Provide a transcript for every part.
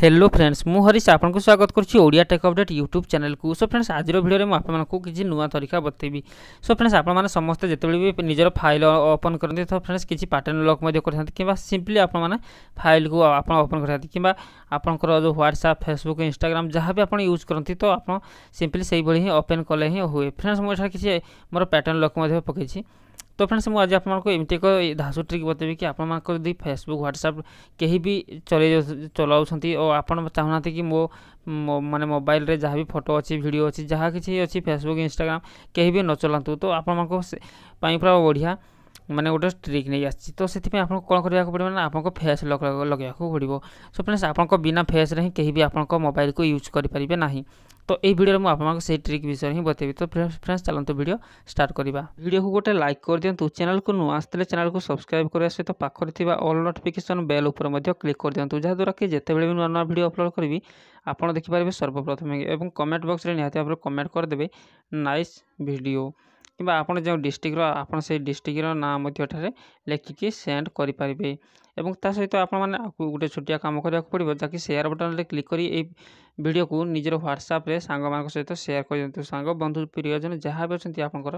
hello friends मु हरीश आपको स्वागत करुच्ची Odia tech update YouTube channel को सो फ्रेंड्स आज भिडियो में आपको किसी नुआ तरीका बतेबी सो फ्रेंड्स आपने समस्त जिते भी निजर फ़ाइल ओपन करते तो फ्रेंड्स किसी पैटर्न लक कि सिंपली आपने फ़ाइल को आप ओपन करते कि आपंकर जो ह्वाट्सआप फेसबुक इंस्टाग्राम जहाँ भी आप यूज़ करती तो आप सिंपली से ओपन कले हुए फ्रेंड्स मुझे किसी मोर पैटर्न लक पकई तो फ्रेंड्स मुझे आपको एमती एक धासु ट्रिक बतेबी कि आप यदि फेसबुक ह्वाट्सअप कहीं भी चल चलाऊँ और आप चाहूना कि मो माने मोबाइल रे जहाँ भी फ़ोटो अच्छी भिड अच्छी जहाँ किसी अच्छी फेसबुक इनस्टाग्राम कहीं भी न चलातु तो आप पूरा बढ़िया ମାନେ ଗୋଟେ ଟ୍ରିକ୍ ନେଇ ଆସିଛି ତ ସେଥିପାଇଁ ଆପଣଙ୍କୁ କ'ଣ କରିବାକୁ ପଡ଼ିବ ନା ଆପଣଙ୍କ ଫେସ୍ ଲକ୍ ଲଗାଇବାକୁ ପଡ଼ିବ ସୋ ଫ୍ରେଣ୍ଡସ୍ ଆପଣଙ୍କ ବିନା ଫେସ୍ରେ ହିଁ କେହି ବି ଆପଣଙ୍କ ମୋବାଇଲକୁ ୟୁଜ୍ କରିପାରିବେ ନାହିଁ ତ ଏହି ଭିଡ଼ିଓରେ ମୁଁ ଆପଣଙ୍କୁ ସେଇ ଟ୍ରିକ୍ ବିଷୟରେ ହିଁ ବତେଇବି ତ ଫ୍ରେଣ୍ଡସ୍ ଚାଲନ୍ତୁ ଭିଡ଼ିଓ ଷ୍ଟାର୍ଟ କରିବା ଭିଡ଼ିଓକୁ ଗୋଟେ ଲାଇକ୍ କରିଦିଅନ୍ତୁ ଚ୍ୟାନେଲକୁ ନୂଆ ଆସିଥିଲେ ଚ୍ୟାନେଲକୁ ସବସ୍କ୍ରାଇବ୍ କରିବା ସହିତ ପାଖରେ ଥିବା ଅଲ୍ ନୋଟିଫିକେସନ୍ ବେଲ୍ ଉପରେ ମଧ୍ୟ କ୍ଲିକ୍ କରିଦିଅନ୍ତୁ ଯାହାଦ୍ୱାରା କି ଯେତେବେଳେ ବି ନୂଆ ନୂଆ ଭିଡ଼ିଓ ଅପଲୋଡ଼ କରିବି ଆପଣ ଦେଖିପାରିବେ ସର୍ବପ୍ରଥମେ ଏବଂ କମେଣ୍ଟ ବକ୍ସରେ ନିହାତି ଭାବରେ କମେଣ୍ଟ କରିଦେବେ ନାଇସ୍ ଭିଡ଼ିଓ କିମ୍ବା ଆପଣ ଯେଉଁ ଡିଷ୍ଟ୍ରିକ୍ଟର ଆପଣ ସେଇ ଡିଷ୍ଟ୍ରିକ୍ଟର ନାଁ ମଧ୍ୟ ଏଠାରେ ଲେଖିକି ସେଣ୍ଡ କରିପାରିବେ ଏବଂ ତା ସହିତ ଆପଣମାନେ ଗୋଟେ ଛୋଟିଆ କାମ କରିବାକୁ ପଡ଼ିବ ଯାହାକି ସେୟାର ବଟନ୍ରେ କ୍ଲିକ୍ କରି ଏଇ ଭିଡ଼ିଓକୁ ନିଜର ହ୍ୱାଟ୍ସଆପ୍ରେ ସାଙ୍ଗମାନଙ୍କ ସହିତ ସେୟାର କରିଦିଅନ୍ତୁ ସାଙ୍ଗ ବନ୍ଧୁ ପ୍ରିୟଜନ ଯାହା ବି ଅଛନ୍ତି ଆପଣଙ୍କର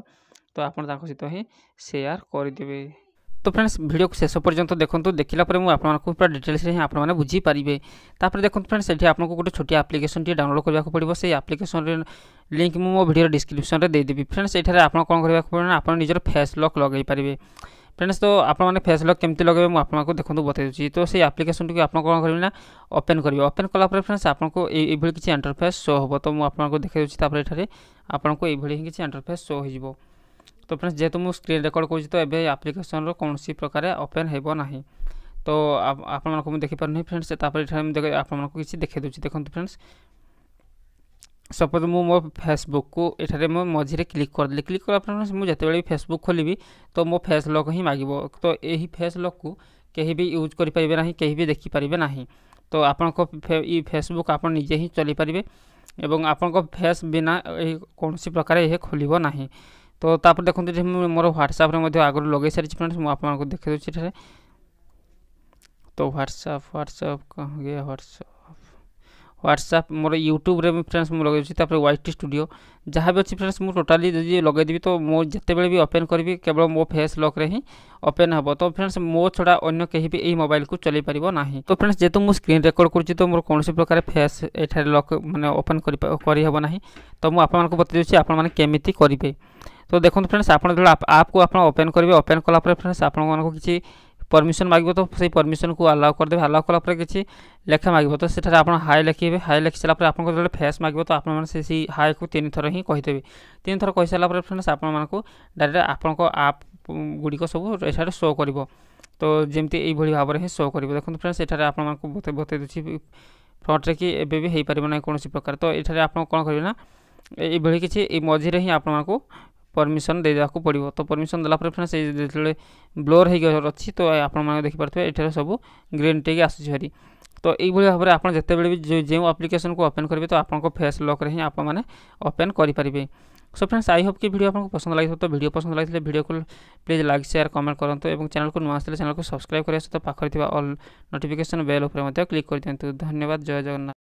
ତ ଆପଣ ତାଙ୍କ ସହିତ ହିଁ ସେୟାର କରିଦେବେ তো ফ্রেন্ডস ভিডিও শেষ পর্যন্ত দেখুন দেখিলা পরে মু আপনার পুরা ডিটেলস হি আপনার বুঝিপারে তাপরে দেখুন ফ্রেন্ডস এটি আপনার গোটে ছোটিয়া আপ্লিকেসন টি ডাউনলোড করা পড়ব সেই আপ্লিকেসন লিঙ্ক মু মো ভিডিওর ডিসক্রিপশন দেদেবি ফ্রেন্ডস এখানে আপনার কম করা পড়বে না আপনার নিজের ফেস লক লগাই পারে ফ্রেন্ডস তো আপনার ফেস লক কেমতি লগাইবে মু আপনার দেখুন বতাই দেছি তো সেই আপ্লিকেসনটি আপনার কম করবে না ওপেন করবে ওপেন কলাপরে ফ্রেন্ডস আপনার এইভাবে কিছু ইন্টরফেস শো হব তো মু আপনার দেখাই দেছি তাপরে এখানে আপনার এইভাবে হি কিছু ইন্টরফেস শো হয়ে যাব तो फ्रेंड्स যেহেতু মু स्क्रीन रेकर्ड कर तो ये आप्लिकेसन কৌশি प्रकार ओपेन हो तो তো আপনার মু দেখিপার না ফ্রেন্ডস তাপরে এখানে আপনার কিছু सपोज़ मु मो फेसबुक को एठारे मझे क्लिक करदे क्लिक कला फ्रेंड्स मुझे जिते भी फेसबुक खोलि तो मो फेस लक ही मागो तो यही फेस लक को कहीं भी यूज़ करें कहीं भी देखिपारे ना तो आपण फेसबुक आप ही चली पारे और आपण फेस बिना कौन सी प्रकार ये खोलना তো তারপরে দেখুন এটি মোর হোয়াটসঅ্যাপে মধ্যে আগুন লগাই সারিছি ফ্রেন্ডস মু আপনাদের দেখে দেছি এখানে তো হোয়াটসঅ্যাপ হোয়াটসঅ্যাপ কে হোয়াটসঅ্যাপ হোয়াটসঅ্যাপ মোর ইউট্যুব্রে ফ্রেন্ডস মু লগাইছি তারপরে ওয়াইটি স্টুডিও যা বি অছি ফ্রেন্ডস মু টোটালি যদি লগাইদেবি তো মো যেতবে বি ওপেন করবি কেবল মো ফেস লক্রে হি ওপেন হব তো ফ্রেন্ডস মো ছড়া অন্য কেহি বি এই মোবাইল কু চলাই পারিব না তো ফ্রেন্ডস যেহেতু মু স্ক্রিন রেকর্ড করছি তো মোর কোনসি প্রকার ফেস এঠারে লক মানে ওপেন করি হব না তো মু আপনাদের বতাই দেছি আপনার কেমিতি করবে তো দেখুন ফ্রেন্ডস আপনার যেটা আপকু আপনার ওপেন করবে ওপেন কলাপরে ফ্রেন্ডস আপনার কিছু परमिशन मांग तो से परमिशन को आलाउ करदे आलाउ कलापर किसी लेखा मांग तो सेठार आप हाई लिखे हाई लिखि सारापर आप फेस मांग तो आप हाई को तीन थर ही कहीदेवे तीन थर कही सारापर फ्रेंड्स आपको डायरेक्ट आप आप गुड़िक सब एठार शो कर तो जमी यही भाव में ही शो कर देखो फ्रेंड्स एठार आपको बतई दूसरी फ्रंट्रे कि एबे भी हो पार ना कौन प्रकार तो ये आप कौन करेंगे ना ये किसी मझे ही आपको परमिशन देवाक पड़ो तो परमिशन देला फ्रेंड्स जो ब्लोर हो तो आपने देखिपे ये सब ग्रीन टेक आसूरी तो यही भाव में आप जिते भी जो आप्लिकेसन को ओपन करेंगे तो आप फेस लक्रे ही आपने ओपेन करेंगे सो फ्रेंड्स आई होप कि वीडियो आपको पसंद लगे तो वीडियो पसंद लगे वीडियो को प्लीज़ लाइक शेयर कमेंट करूँ और चैनल को नुआ चैनल को सब्सक्राइब करने सहित पाखे अल नोटिफिकेशन बेल क्लिक कर दिखाँ धन्यवाद जय जगन्नाथ